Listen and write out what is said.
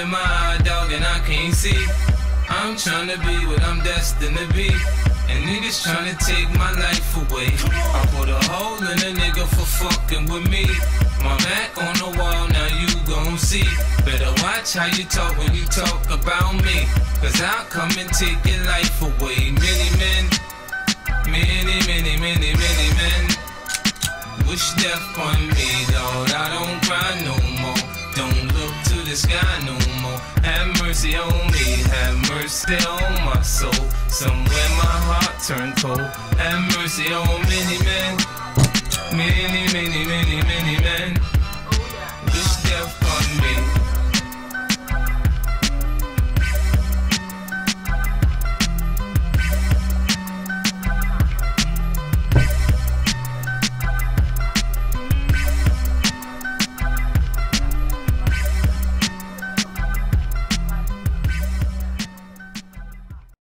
in my eye, dog, and I can't see. I'm tryna be what I'm destined to be. And niggas tryna take my life away. I put a hole in a nigga for fucking with me. My back on the wall, now you gon' see. Better watch how you talk when you talk about me. Cause I'll come and take your life away. Many men, many, many, many, many men. Wish death on me, Lord. The sky no more. Have mercy on me, have mercy on my soul. Somewhere my heart turned cold. Have mercy on many men, many, many, many, many men.